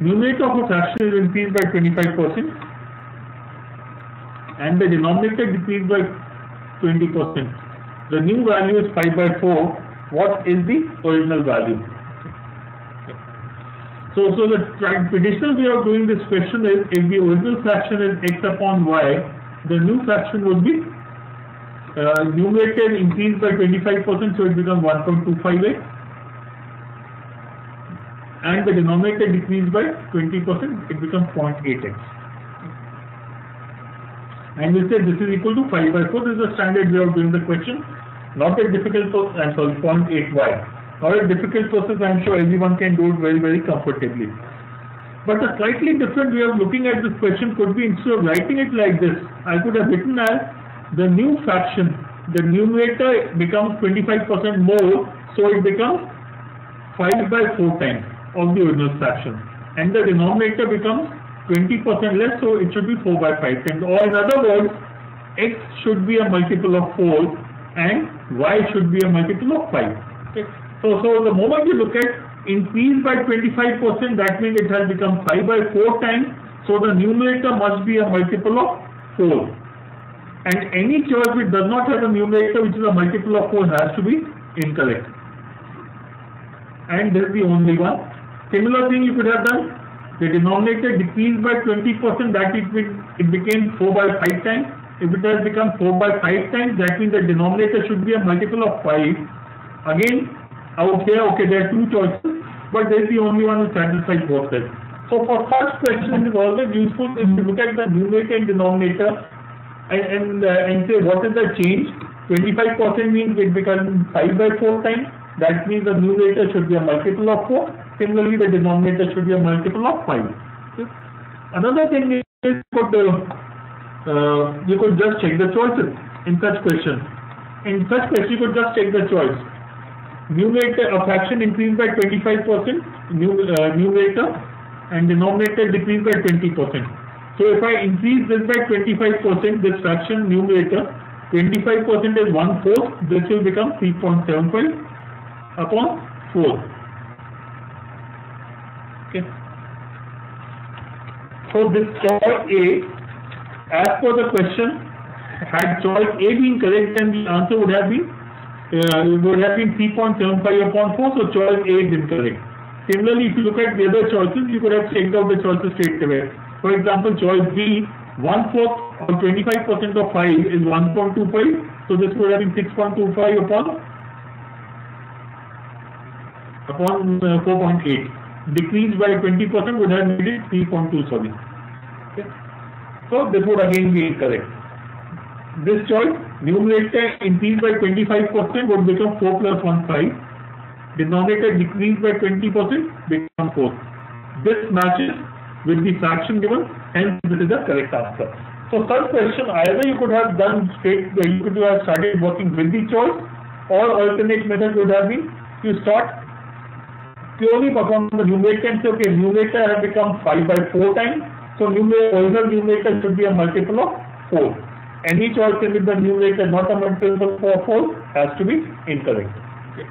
numerator of fraction is increased by 25% and the denominator decreased by 20%. The new value is 5 by 4. What is the original value? So, so the traditional way of doing this question is if the original fraction is x upon y, the new fraction would be uh, numerator increased by 25%, so it becomes 1.25x and the denominator decreased by 20%, it becomes 0.8x. And we say this is equal to 5 by 4. This is a standard way of doing the question. Not a difficult process, I'm sorry, 0.8y. Not a difficult process, I'm sure everyone can do it very, very comfortably. But a slightly different way of looking at this question could be instead of writing it like this, I could have written as the new fraction, the numerator becomes 25% more, so it becomes 5 by 4 times of the original fraction. And the denominator becomes 20% less, so it should be 4 by 5 times. Or in other words, x should be a multiple of 4 and y should be a multiple of 5. Okay. So, so the moment you look at increase by 25%, that means it has become 5 by 4 times. So the numerator must be a multiple of 4. And any choice which does not have a numerator which is a multiple of 4 has to be incorrect. And this is the only one. Similar thing you could have done. The denominator decreased by 20%, that it, it became 4 by 5 times. If it has become 4 by 5 times, that means the denominator should be a multiple of 5. Again, would say, okay, there are two choices, but there is the only one which satisfies both sides. So for such questions, it is always useful if you look at the numerator and denominator and, and, uh, and say what is the change. 25% means it becomes 5 by 4 times. That means the numerator should be a multiple of 4. Similarly, the denominator should be a multiple of 5. Another thing is you could, uh, uh, you could just check the choices in such question. In such question, you could just check the choice. Numerator, a fraction increased by 25%, new, uh, numerator, and denominator decreased by 20%. So if I increase this by 25%, this fraction numerator, 25% is 1 fourth, this will become 3.75 upon 4. Okay. So this choice A, as per the question, had choice A been correct, then the answer would have been uh, would have been 3.75 upon 4, so choice A is incorrect. Similarly, if you look at the other choices, you could have checked out the choices straight away. For example, choice B, 1 fourth or 25% of 5 is 1.25, so this would have been 6.25 upon upon uh, 4.8. Decreased by 20% would have made it 3.27. Okay. So this would again be incorrect. This choice, numerator increased by 25% would become 4 plus 1, 5. Denominator decreased by 20% become 4. This matches with the fraction given, hence this is the correct answer. So third question, either you could have done straight, you could have started working with the choice, or alternate method would have been, you start purely perform the numerator say, okay, numerator has become 5 by 4 times, so numerator, original numerator should be a multiple of 4. Any choice with the numerator not a multiple of 4 has to be incorrect. Okay.